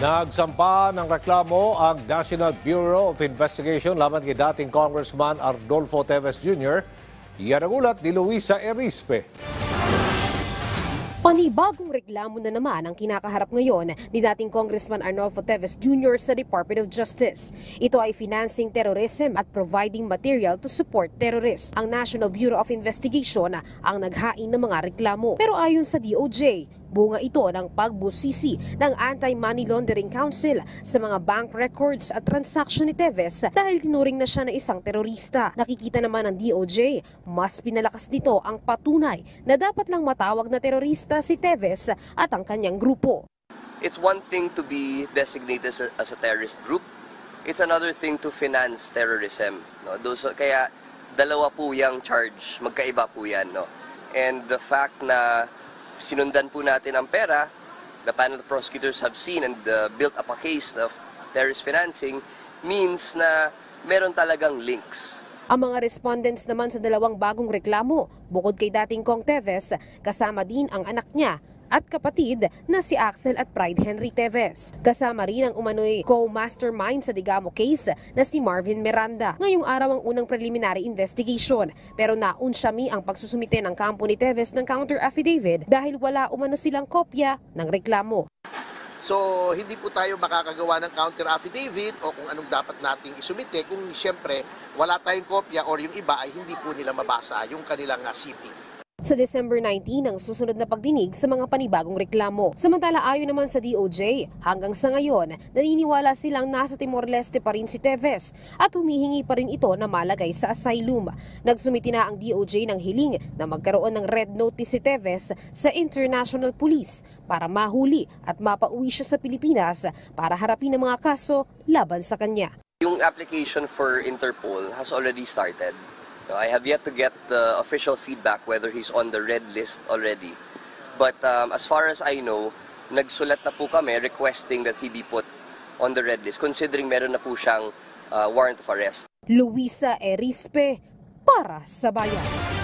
Nagsampa ng reklamo ang National Bureau of Investigation laban kay dating Congressman Ardolfo Teves Jr. Yan ang ulat ni Luisa Erispe. Panibagong reklamo na naman ang kinakaharap ngayon ni dating Congressman Arnolfo Teves Jr. sa Department of Justice. Ito ay financing terrorism at providing material to support terrorists. Ang National Bureau of Investigation ang naghain ng mga reklamo. Pero ayon sa DOJ, bunga ito ng pagbusisi ng Anti-Money Laundering Council sa mga bank records at transaction ni Teves dahil tinuring na siya na isang terorista. Nakikita naman ng DOJ, mas pinalakas nito ang patunay na dapat lang matawag na terorista si Teves at ang kanyang grupo. it's one thing to be designated as a, as a terrorist group. It's another thing to finance terrorism. No? Those, kaya dalawa po yung charge, magkaiba po yan. No? And the fact na sinundan po natin ang pera, the panel of prosecutors have seen and uh, built up a case of terrorist financing means na meron talagang links. Ang mga respondents naman sa dalawang bagong reklamo, bukod kay dating Kong Teves, kasama din ang anak niya at kapatid na si Axel at Pride Henry Teves. Kasama rin ang umano'y co-mastermind sa Digamo case na si Marvin Miranda. Ngayong araw ang unang preliminary investigation pero naunsyami ang pagsusumite ng kampo ni Teves ng counter affidavit dahil wala umano silang kopya ng reklamo. So, hindi po tayo makakagawa ng counter affidavit o kung anong dapat nating isumite kung siyempre wala tayong kopya or yung iba ay hindi po nila mabasa yung kanilang uh, CP. Sa December 19 ang susunod na pagdinig sa mga panibagong reklamo. Samantala ayon naman sa DOJ, hanggang sa ngayon, naniniwala silang nasa Timor-Leste pa rin si Teves at humihingi pa rin ito na malagay sa asylum. Nagsumiti na ang DOJ ng hiling na magkaroon ng red notice si Teves sa International Police para mahuli at mapauwi siya sa Pilipinas para harapin ang mga kaso laban sa kanya. Yung application for Interpol has already started. No, I have yet to get the official feedback whether he's on the red list already. But um, as far as I know, nagsulat na po kami requesting that he be put on the red list considering meron na po siyang uh, warrant of arrest. Luisa Erispe para sa bayan.